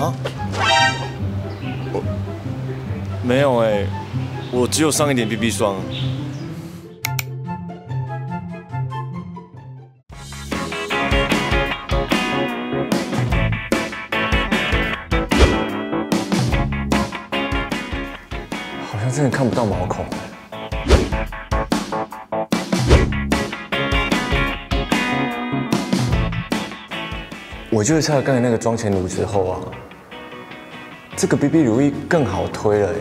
啊？我没有哎，我只有上一点 BB 霜。好像真的看不到毛孔。我就是擦了刚才那个妆前乳之后啊，这个 BB 乳液更好推了。